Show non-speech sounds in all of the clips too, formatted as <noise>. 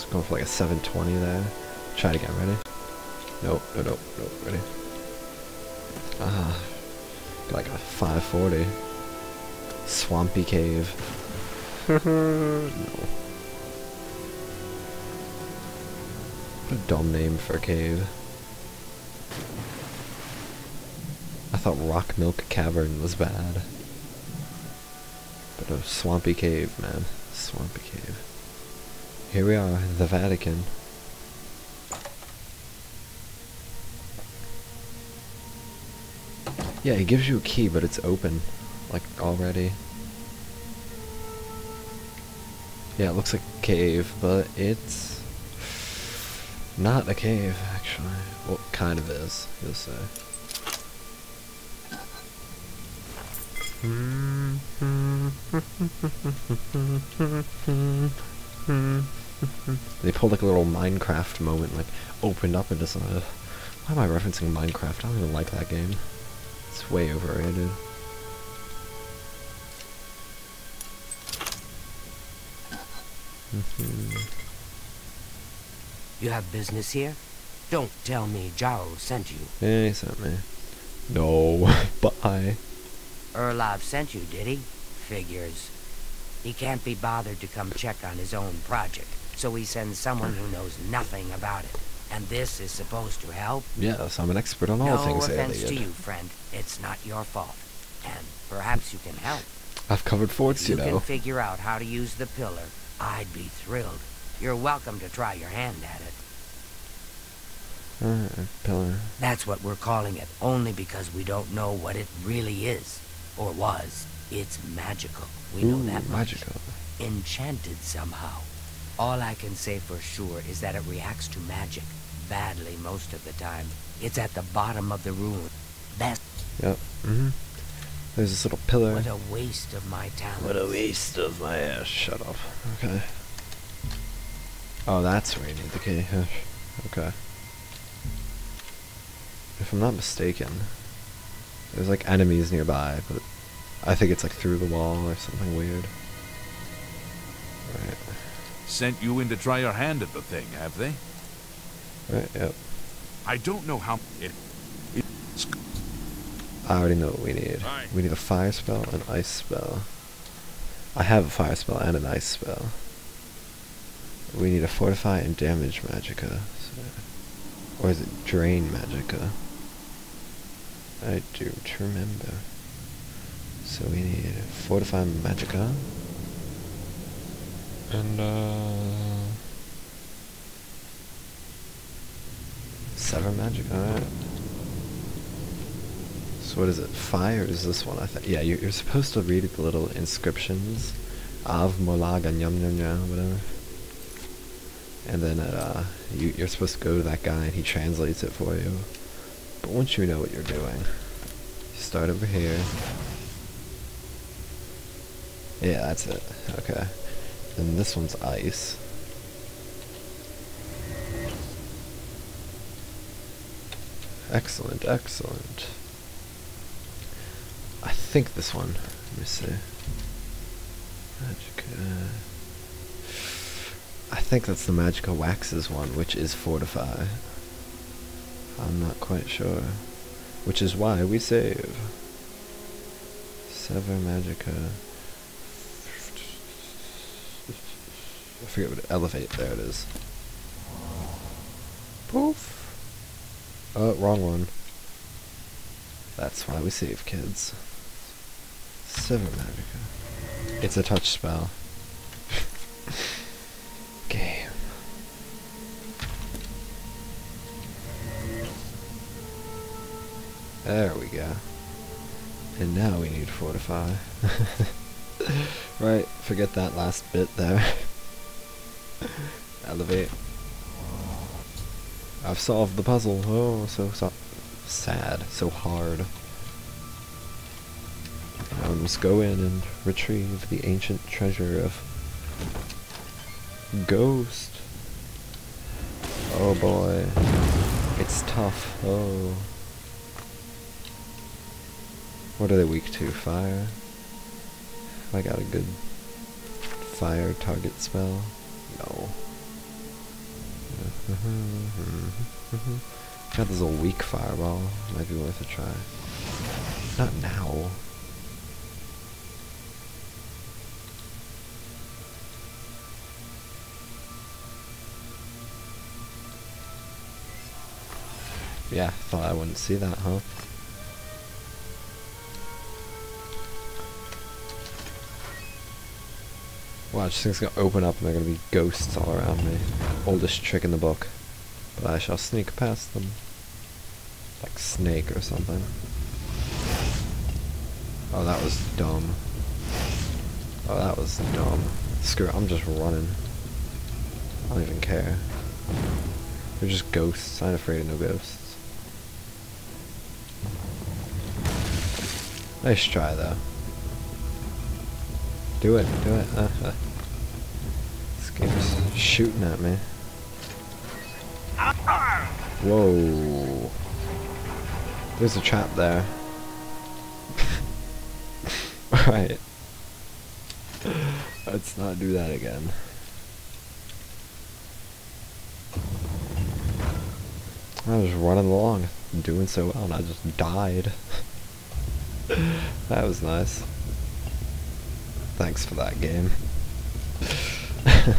Let's go for like a 720 there. Try it again, ready? Nope, nope, nope, nope, ready? Ah, got like a 540. Swampy cave. <laughs> no. What a dumb name for a cave. I thought Rock Milk Cavern was bad. But a swampy cave, man. Swampy cave. Here we are, the Vatican. Yeah, it gives you a key, but it's open. Like, already. Yeah, it looks like a cave, but it's not a cave, actually. Well, kind of is, you'll say. <laughs> <laughs> they pulled like a little Minecraft moment, like opened up into some. Uh, why am I referencing Minecraft? I don't even like that game. It's way overrated. You have business here? Don't tell me Jarol sent you. Yeah, he sent me. No, <laughs> bye. Irlav sent you, did he? Figures. He can't be bothered to come check on his own project, so he sends someone who knows nothing about it. And this is supposed to help? Yes, I'm an expert on all no things offense to you, friend. It's not your fault. And perhaps you can help. I've covered forts, If you you know. can figure out how to use the pillar, I'd be thrilled. You're welcome to try your hand at it. Alright, pillar. That's what we're calling it, only because we don't know what it really is. Or was. It's magical. We know Ooh, that much. magical. Enchanted somehow. All I can say for sure is that it reacts to magic. Badly most of the time. It's at the bottom of the ruin. That's Yep. Mm-hmm. There's this little pillar. what a waste of my talent. What a waste of my ass. Shut up. Okay. Oh, that's where you need the key. okay. If I'm not mistaken, there's like enemies nearby, but I think it's like through the wall or something weird. Right. Sent you in to try your hand at the thing, have they? Right, yep. I don't know how it. It's I already know what we need. We need a fire spell, an ice spell. I have a fire spell and an ice spell. We need a fortify and damage magicka. So, or is it drain magicka? I do remember. So we need fortify magicka. And uh seven magic, alright. So what is it? Fire is this one? I think. Yeah, you're, you're supposed to read the little inscriptions, Av Molaga Nyam Nyam Nyam, whatever. And then uh, you, you're supposed to go to that guy and he translates it for you. But once you know what you're doing, you start over here. Yeah, that's it. Okay. Then this one's ice. Excellent, excellent. I think this one. Let me see. Magicka. Uh, I think that's the Magicka Waxes one, which is Fortify. I'm not quite sure. Which is why we save. Sever Magicka. I forget what elevate. There it is. Poof. Oh, wrong one. That's why we save kids. Sever Magicka. It's a touch spell. <laughs> Game. There we go. And now we need fortify. <laughs> right, forget that last bit there. <laughs> Elevate. I've solved the puzzle. Oh, so, so sad, so hard. We must go in and retrieve the ancient treasure of Ghost. Oh boy. It's tough. Oh. What are they weak to? Fire? I got a good fire target spell? No. Got this little weak fireball. Might be worth a try. Not now. Yeah, thought I wouldn't see that, huh? Watch, this thing's gonna open up and there are gonna be ghosts all around me. Oldest trick in the book. But I shall sneak past them. Like snake or something. Oh, that was dumb. Oh, that was dumb. Screw it, I'm just running. I don't even care. They're just ghosts. I ain't afraid of no ghosts. Nice try, though. Do it, do it. <laughs> Game's shooting at me. Whoa. There's a trap there. <laughs> Alright. Let's not do that again. I was running along, doing so well, and I just died. <laughs> that was nice. Thanks for that game. <laughs>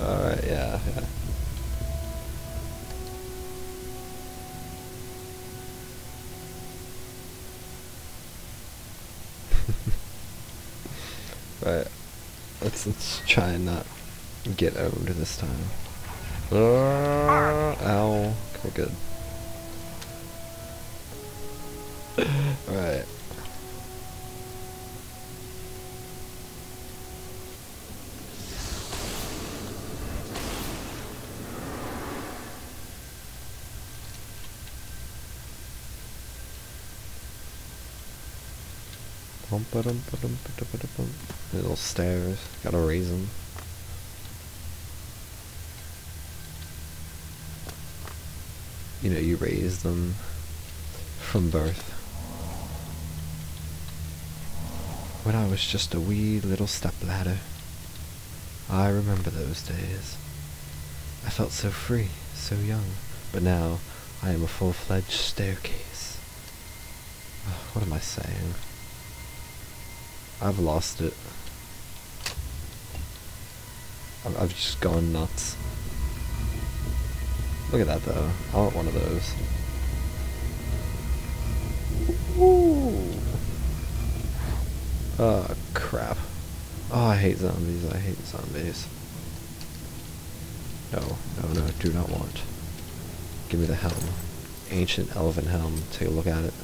Alright, yeah, <laughs> yeah. right. Let's let's try and not get owned this time. Uh, ow. Okay, good. <laughs> Right. Little stairs. Gotta raise them. You know, you raise them from birth. When I was just a wee little stepladder. I remember those days. I felt so free, so young, but now I am a full-fledged staircase. What am I saying? I've lost it. I've, just gone nuts. Look at that though. I want one of those. Ooh. Oh crap. Oh, I hate zombies. I hate zombies. No, no, no, do not want. Give me the helm. Ancient elven helm. Take a look at it.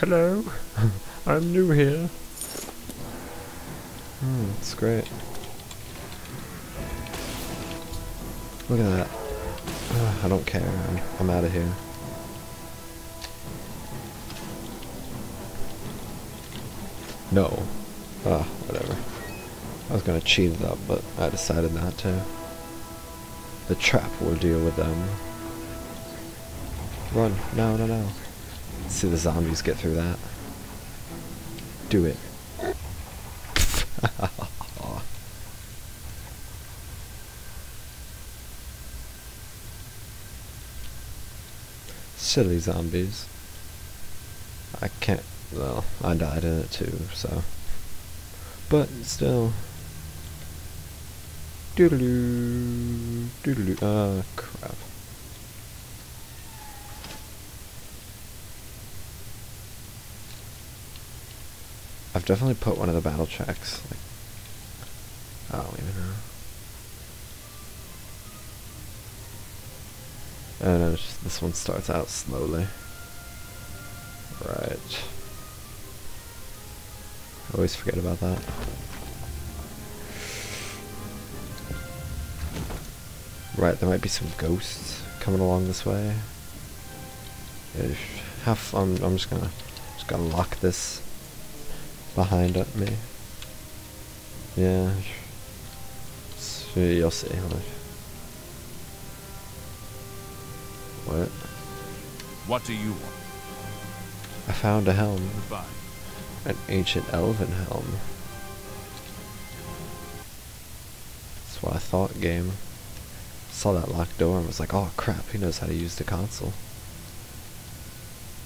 Hello. I'm new here. Hmm, it's great. Look at that. I don't care. I'm, I'm out of here. No. Ah, whatever. I was gonna cheat it up, but I decided not to. The trap will deal with them. Run. No, no, no. See the zombies get through that. Do it. <laughs> Silly zombies. I can't. Well, I died in it too, so. But still. Doodaloo. Doodaloo. Ah, crap. I've definitely put one of the battle checks. Like, I don't even know. No, just- this one starts out slowly. Right. I always forget about that. Right, there might be some ghosts coming along this way. Yeah, have fun. I'm just gonna just gonna lock this behind at me. Yeah. S- You'll see. What? What do you want? I found a helm. Goodbye. An ancient elven helm. That's what I thought, game. Saw that locked door and was like, oh crap, he knows how to use the console.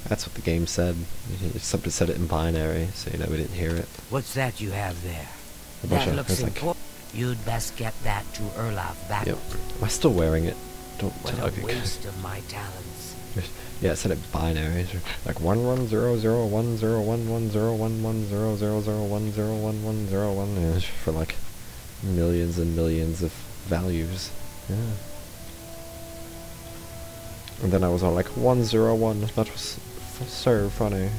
That's what the game said. Somebody said it in binary, so you know we didn't hear it. What's that you have there? A that of- looks it's like- important. You'd best get that to Irlav back. Yep. Am I still wearing it? Don't What tell a okay. waste of my talents. <laughs> Yeah, it said it binary. Like one one zero zero one zero one one zero one one zero zero zero one zero one one zero one yeah, for like millions and millions of values. Yeah. And then I was on like one zero one. That was so funny.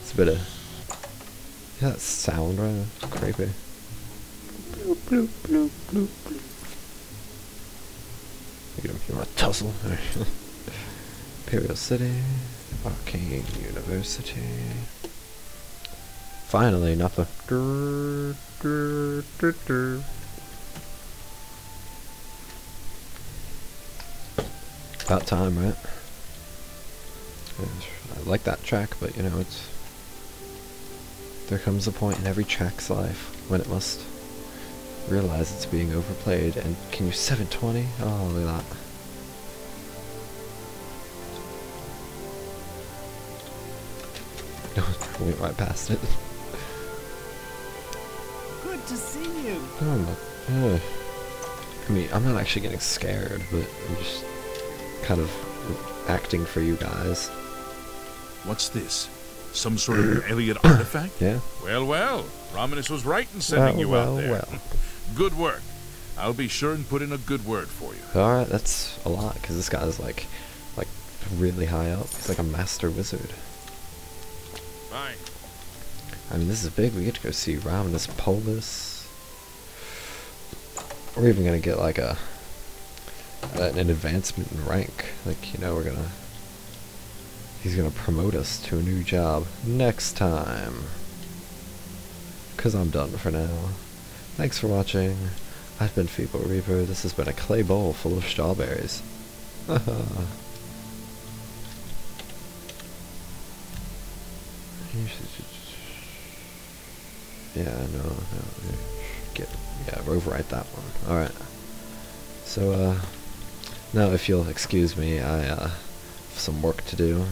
It's a bit of yeah, that sound right? It's creepy. Bloop bloop bloop bloop bloop. You you want to tussle? Imperial City, Arcane University. Finally, not the. dur- dur- dur- dur. About time, right? I like that track, but you know, it's. There comes a point in every track's life when it must realize it's being overplayed. And can you 720? Oh, look at that. <laughs> Went right past it. Good to see you. Oh my. ugh. I mean, I'm not actually getting scared, but I'm just kind of acting for you guys. What's this? Some sort of <clears throat> alien artifact? Yeah? Well, well. Raminus was right in sending Well, you well, out there. well. <laughs> Good work. I'll be sure and put in a good word for you. Alright, that's a lot, because this guy's like, like, really high up. He's like a master wizard. Fine. I mean, this is big. We get to go see Raminus Polus. We're even gonna get like a an an advancement in rank. Like, you know, we're gonna he's gonna promote us to a new job next time. Cause I'm done for now. Thanks for watching. I've been Feeble Reaper. This has been a clay bowl full of strawberries. <laughs> Yeah, no, no. Get yeah, overwrite that one. Alright. So uh now if you'll excuse me, I uh have some work to do.